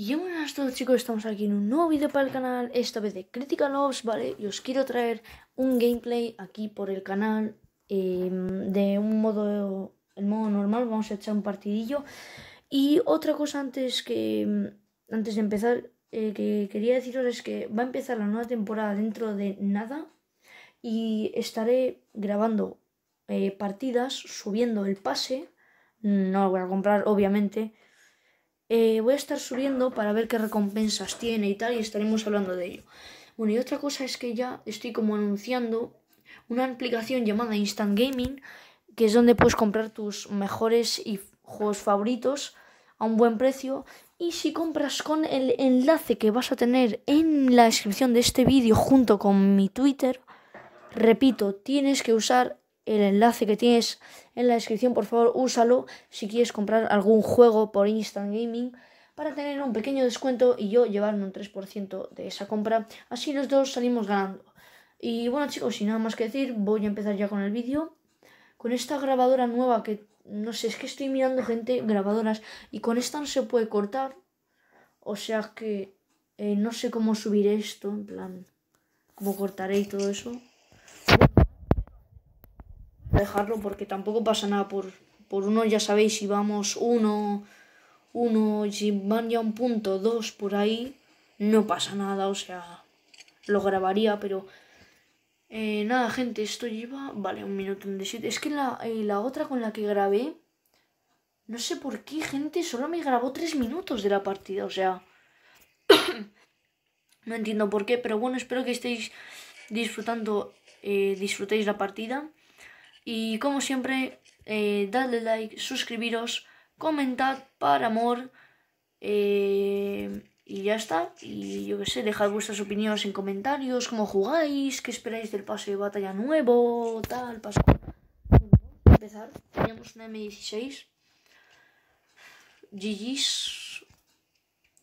Y buenas a todos chicos, estamos aquí en un nuevo vídeo para el canal, esta vez de Critical Ops, ¿vale? Y os quiero traer un gameplay aquí por el canal eh, de un modo, el modo normal, vamos a echar un partidillo. Y otra cosa antes que, antes de empezar, eh, que quería deciros es que va a empezar la nueva temporada dentro de nada y estaré grabando eh, partidas, subiendo el pase, no lo voy a comprar obviamente, eh, voy a estar subiendo para ver qué recompensas tiene y tal, y estaremos hablando de ello. Bueno, y otra cosa es que ya estoy como anunciando una aplicación llamada Instant Gaming, que es donde puedes comprar tus mejores y juegos favoritos a un buen precio. Y si compras con el enlace que vas a tener en la descripción de este vídeo junto con mi Twitter, repito, tienes que usar el enlace que tienes en la descripción, por favor, úsalo si quieres comprar algún juego por Instant Gaming para tener un pequeño descuento y yo llevarme un 3% de esa compra. Así los dos salimos ganando. Y bueno chicos, sin nada más que decir, voy a empezar ya con el vídeo. Con esta grabadora nueva que, no sé, es que estoy mirando gente grabadoras y con esta no se puede cortar. O sea que eh, no sé cómo subir esto, en plan, cómo cortaré y todo eso dejarlo porque tampoco pasa nada por, por uno, ya sabéis, si vamos uno, uno, si van ya un punto, dos por ahí, no pasa nada, o sea, lo grabaría, pero eh, nada, gente, esto lleva, vale, un minuto en siete. Es que la, eh, la otra con la que grabé, no sé por qué, gente, solo me grabó tres minutos de la partida, o sea, no entiendo por qué, pero bueno, espero que estéis disfrutando, eh, disfrutéis la partida. Y como siempre, eh, dadle like, suscribiros, comentad para amor. Eh, y ya está. Y yo qué sé, dejad vuestras opiniones en comentarios, cómo jugáis, qué esperáis del pase de batalla nuevo, tal, paso. Empezar. Tenemos una M16. GG's.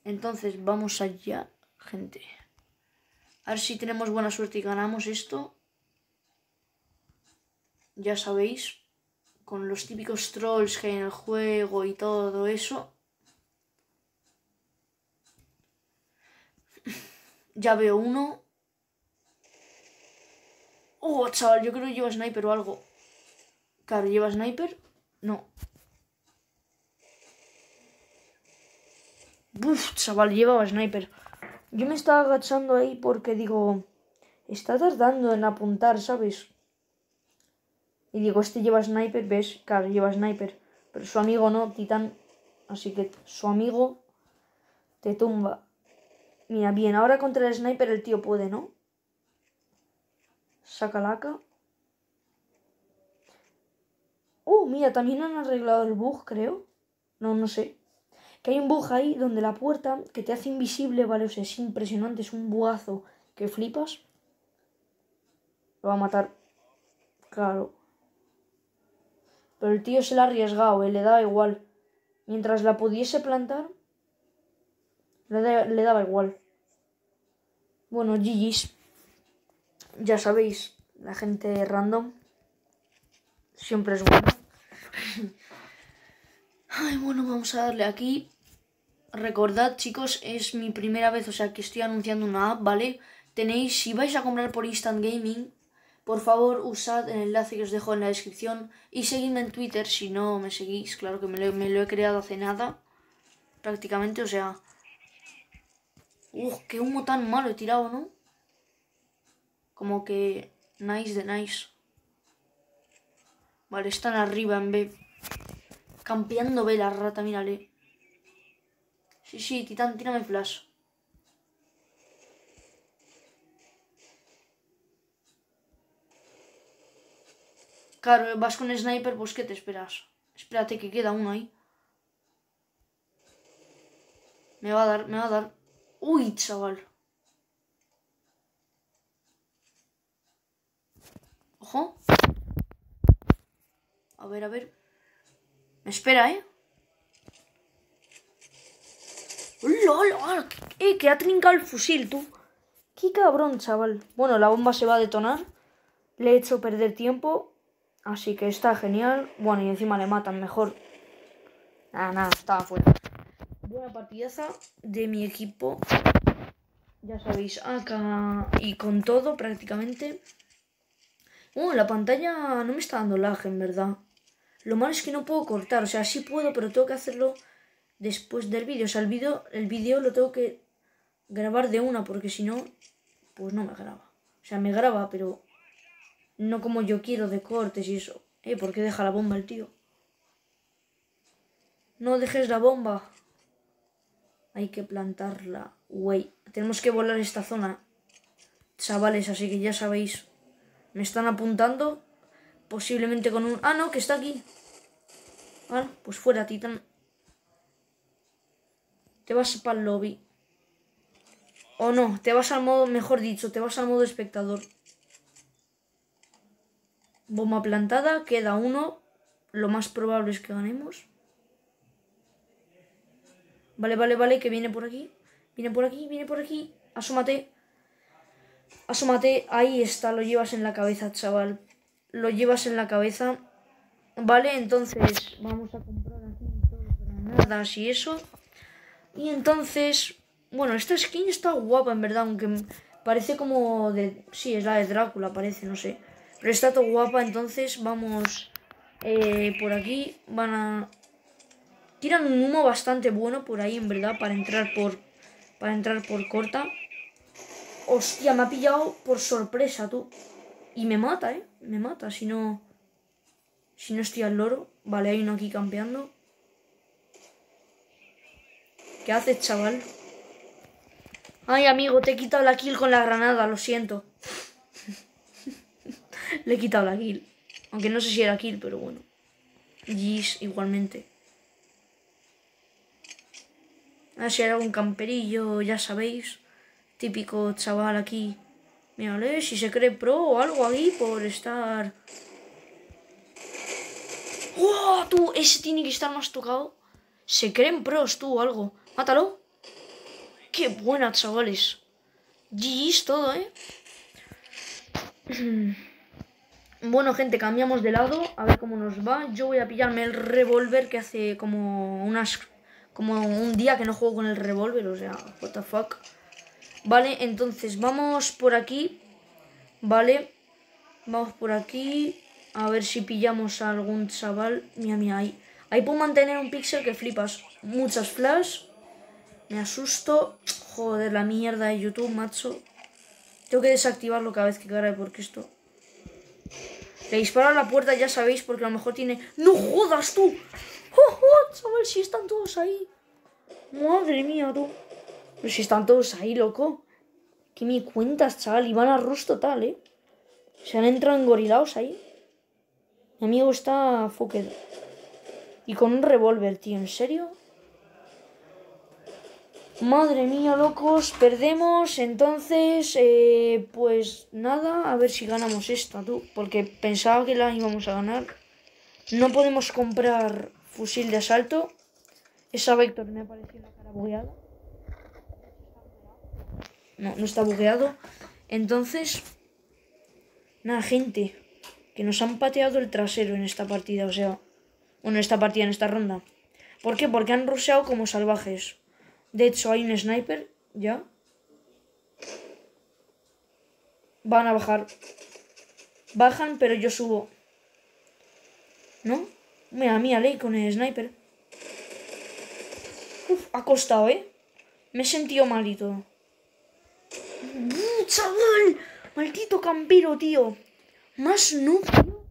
Entonces vamos allá, gente. A ver si tenemos buena suerte y ganamos esto ya sabéis, con los típicos trolls que hay en el juego y todo eso. ya veo uno. Oh, chaval, yo creo que lleva sniper o algo. Claro, ¿lleva sniper? No. Uf, chaval, llevaba sniper. Yo me estaba agachando ahí porque digo... Está tardando en apuntar, ¿sabes? Y digo, este lleva sniper, ¿ves? Claro, lleva sniper. Pero su amigo no, titán. Así que su amigo te tumba. Mira, bien, ahora contra el sniper el tío puede, ¿no? Saca laca. Uh, mira, también han arreglado el bug, creo. No, no sé. Que hay un bug ahí donde la puerta que te hace invisible, ¿vale? O sea, es impresionante, es un bugazo que flipas. Lo va a matar. Claro. Pero el tío se la ha arriesgado, eh, le daba igual. Mientras la pudiese plantar, le, daba igual. Bueno, GG's. Ya sabéis, la gente random siempre es buena. Ay, bueno, vamos a darle aquí. Recordad, chicos, es mi primera vez, o sea, que estoy anunciando una app, ¿vale? Tenéis, si vais a comprar por Instant Gaming, por favor, usad el enlace que os dejo en la descripción y seguidme en Twitter si no me seguís. Claro que me lo, he creado hace nada, prácticamente, o sea... Uf, qué humo tan malo he tirado, ¿no? Como que... Nice de nice. Vale, están arriba en B. Campeando B la rata, mírale. Sí, sí, titán, tírame flash. Claro, vas con sniper, pues ¿qué te esperas? Espérate que queda uno ahí. Me va a dar, me va a dar. Uy, chaval. Ojo. A ver, a ver. Me espera, ¿eh? ¡Hola, ¡Eh, que ha trincado el fusil, tú! ¡Qué cabrón, chaval! Bueno, la bomba se va a detonar. Le he hecho perder tiempo. Así que está genial. Bueno, y encima le matan mejor. Nada, nada, estaba fuera. Buena partidaza de mi equipo. Ya sabéis, acá y con todo prácticamente. Oh, la pantalla no me está dando lag, en verdad. Lo malo es que no puedo cortar, o sea, sí puedo, pero tengo que hacerlo después del vídeo. O sea, el vídeo el vídeo lo tengo que grabar de una, porque si no, pues no me graba. O sea, me graba, pero no como yo quiero de cortes y eso. Eh, ¿por qué deja la bomba el tío? No dejes la bomba. Hay que plantarla. Güey, tenemos que volar esta zona. Chavales, así que ya sabéis. Me están apuntando. Posiblemente con un... Ah, no, que está aquí. Vale, pues fuera, titán. Te vas para el lobby. O no, te vas al modo, mejor dicho, te vas al modo espectador. Bomba plantada, queda uno. Lo más probable es que ganemos. Vale, vale, vale, que viene por aquí. Viene por aquí, viene por aquí. Asómate. Asómate. Ahí está, lo llevas en la cabeza, chaval. Lo llevas en la cabeza. Vale, entonces vamos a comprar aquí granadas y eso. Y entonces, bueno, esta skin está guapa en verdad, aunque parece como de... Sí, es la de Drácula, parece, no sé. Pero está todo guapa, entonces vamos eh, por aquí. Van a... Tiran un humo bastante bueno por ahí, en verdad, para entrar por... Para entrar por corta. Hostia, me ha pillado por sorpresa, tú. Y me mata, ¿eh? Me mata, si no... Si no estoy al loro. Vale, hay uno aquí campeando. ¿Qué haces, chaval? Ay, amigo, te he quitado la kill con la granada, lo siento. Le he quitado la kill. Aunque no sé si era kill, pero bueno. Gis, igualmente. A ver si camperillo, ya sabéis. Típico chaval aquí. Mírale, si se cree pro o algo ahí por estar... ¡Oh, tú! Ese tiene que estar más tocado. Se creen pros, tú, o algo. Mátalo. Qué buena, chavales. GG's todo, ¿eh? Bueno, gente, cambiamos de lado. A ver cómo nos va. Yo voy a pillarme el revólver que hace como unas... Como un día que no juego con el revólver. O sea, what the fuck. Vale, entonces vamos por aquí. Vale. Vamos por aquí. A ver si pillamos a algún chaval. Mira, mira, ahí. Ahí puedo mantener un pixel que flipas. Muchas flash. Me asusto. Joder, la mierda de YouTube, macho. Tengo que desactivarlo cada vez que cae porque esto... Le disparo a la puerta, ya sabéis, porque a lo mejor tiene... ¡No jodas tú! ¡Oh, oh, chaval! Si están todos ahí. Madre mía, tú. Pero si están todos ahí, loco. ¿Qué me cuentas, chaval? Y van a rush total, ¿eh? Se han entrado engorilados ahí. Mi amigo está fucked. Y con un revólver, tío. ¿En serio? Madre mía, locos, perdemos, entonces, eh, pues nada, a ver si ganamos esta, tú, porque pensaba que la íbamos a ganar. No podemos comprar fusil de asalto. Esa Vector me ha parecido una cara bugueada. No, no está bugueado. Entonces, nada, gente, que nos han pateado el trasero en esta partida, o sea, bueno, en esta partida, en esta ronda. ¿Por qué? Porque han rusheado como salvajes. De hecho, hay un sniper, ya. Van a bajar. Bajan, pero yo subo. ¿No? Mira, mira, ley con el sniper. Uf, ha costado, ¿eh? Me he sentido mal y todo. ¡Uh, chaval! Maldito campero, tío. Más no, tío.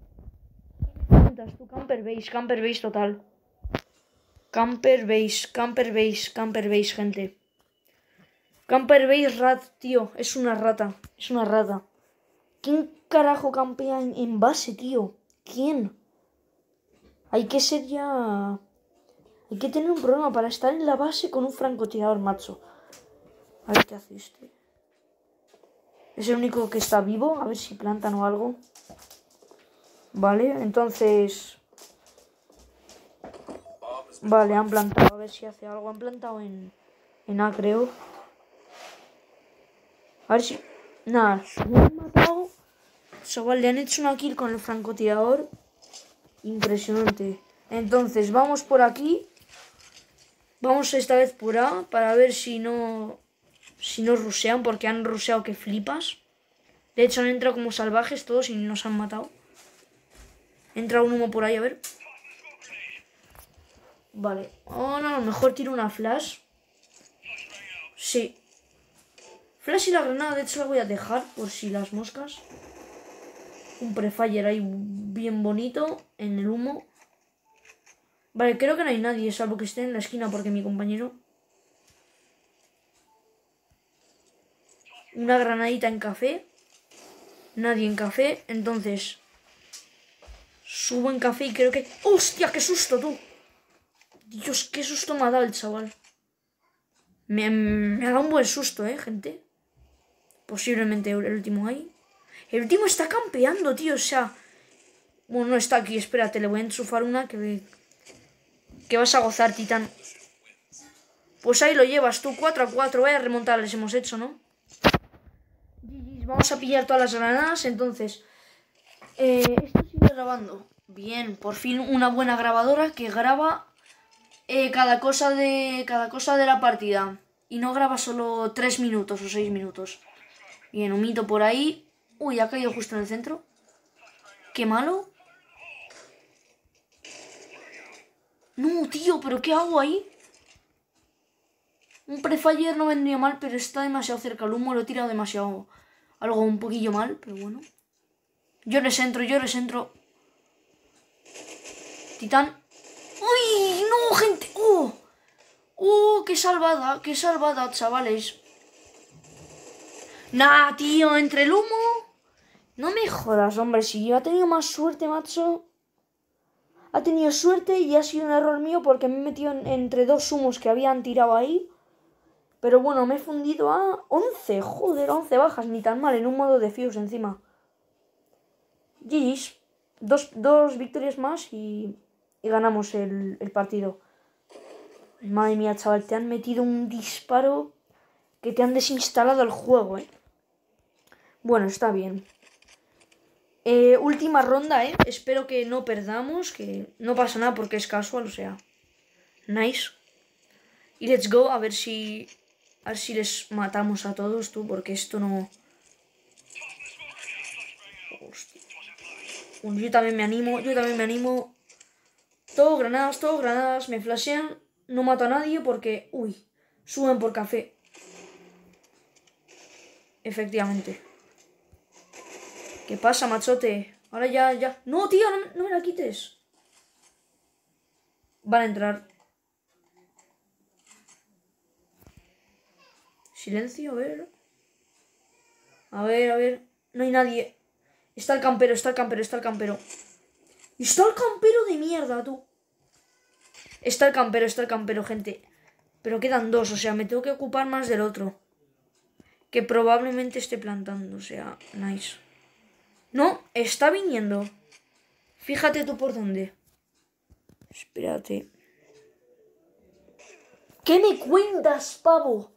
Tu camper base, camper base total. Camper base, camper base, camper base, gente. Camper base rat, tío. Es una rata. Es una rata. ¿Quién carajo campea en, base, tío? ¿Quién? Hay que ser ya... Hay que tener un problema para estar en la base con un francotirador, macho. A ver qué hace este. Es el único que está vivo. A ver si plantan o algo. Vale, entonces... Vale, han plantado, a ver si hace algo. Han plantado en, en A, creo. A ver si... Nada, me han matado. Chaval, le han hecho una kill con el francotirador. Impresionante. Entonces, vamos por aquí. Vamos esta vez por A para ver si no. Si no rusean, porque han ruseado que flipas. De hecho, han entrado como salvajes todos y nos han matado. Entra un humo por ahí, a ver. Vale. Oh, no, a lo mejor tiro una flash. Sí. Flash y la granada, de hecho la voy a dejar por si las moscas. Un prefire ahí bien bonito en el humo. Vale, creo que no hay nadie, salvo que esté en la esquina porque mi compañero... Una granadita en café. Nadie en café, entonces... Subo en café y creo que... ¡Hostia, qué susto, tú! Dios, qué susto me ha dado el chaval. Me, me ha dado un buen susto, ¿eh, gente? Posiblemente el último ahí. El último está campeando, tío, o sea... Bueno, no está aquí, espérate, le voy a enchufar una que... Que vas a gozar, titán. Pues ahí lo llevas tú, 4 a 4. Vaya remontar les hemos hecho, ¿no? Vamos a pillar todas las granadas, entonces... Eh, esto sigue grabando. Bien, por fin una buena grabadora que graba eh, cada, cosa de, cada cosa de la partida. Y no graba solo 3 minutos o 6 minutos. Bien, un mito por ahí. Uy, ha caído justo en el centro. Qué malo. No, tío, pero ¿qué hago ahí? Un prefire no vendría mal, pero está demasiado cerca. El humo lo he tirado demasiado. Algo un poquillo mal, pero bueno. Yo les entro, yo les entro. Titán. ¡Uy! ¡No, gente! ¡Oh! ¡Oh! ¡Qué salvada! ¡Qué salvada, chavales! Nah, tío, entre el humo. No me jodas, hombre. Si yo he tenido más suerte, macho. Ha tenido suerte y ha sido un error mío porque me he metido entre dos humos que habían tirado ahí. Pero bueno, me he fundido a 11. Joder, 11 bajas, ni tan mal, en un modo de Fuse encima. GG's. Dos, dos victorias más y y ganamos el, partido. Madre mía, chaval, te han metido un disparo que te han desinstalado el juego, ¿eh? Bueno, está bien. Eh, última ronda, ¿eh? Espero que no perdamos, que no pasa nada porque es casual, o sea. Nice. Y let's go, a ver si... A ver si les matamos a todos, tú, porque esto no... Hostia. yo también me animo, yo también me animo. Todo granadas, todo granadas. Me flashean. No mato a nadie porque... Uy. Suben por café. Efectivamente. ¿Qué pasa, machote? Ahora ya, ya... No, tío, no, me la quites. Van a entrar. Silencio, a ver. A ver, a ver. No hay nadie. Está el campero, está el campero, está el campero. Está el campero de mierda, tú. Está el campero, está el campero, gente. Pero quedan dos, o sea, me tengo que ocupar más del otro. Que probablemente esté plantando, o sea, nice. No, está viniendo. Fíjate tú por dónde. Espérate. ¿Qué me cuentas, pavo?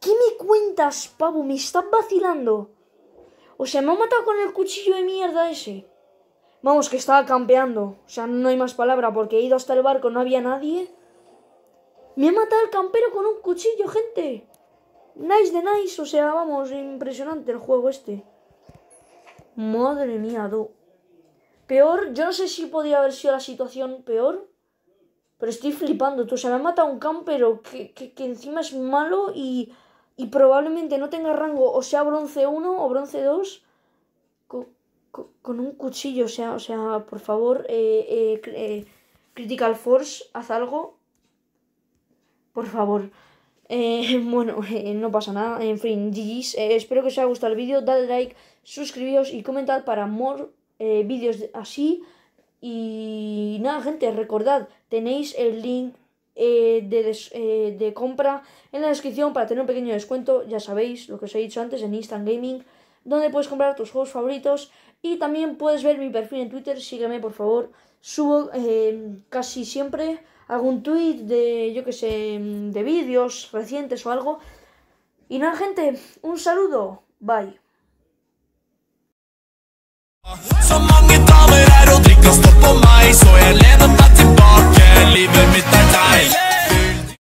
¿Qué me cuentas, pavo? ¿Me estás vacilando? O sea, me ha matado con el cuchillo de mierda ese. Vamos, que estaba campeando. O sea, no hay más palabra porque he ido hasta el barco, no había nadie. Me ha matado el campero con un cuchillo, gente. Nice de nice. O sea, vamos, impresionante el juego este. Madre mía, tú. Peor, yo no sé si podía haber sido la situación peor. Pero estoy flipando, tú. O sea, me ha matado un campero que, que, que encima es malo y, y probablemente no tenga rango o sea bronce 1 o bronce 2 con, un cuchillo, o sea, o sea, por favor, eh, eh, eh, Critical Force, haz algo. Por favor. bueno, no pasa nada. En fin, GG's. espero que os haya gustado el vídeo. Dale like, suscribíos y comentad para more vídeos así. Y nada, gente, recordad, tenéis el link de, de, compra en la descripción para tener un pequeño descuento. Ya sabéis lo que os he dicho antes en Instant Gaming, donde puedes comprar tus juegos favoritos y también puedes ver mi perfil en Twitter, sígueme por favor. Subo eh, casi siempre algún tweet de, yo que sé, de vídeos recientes o algo. Y nada, gente, un saludo. Bye.